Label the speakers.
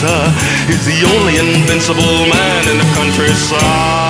Speaker 1: He's the only invincible man in the countryside.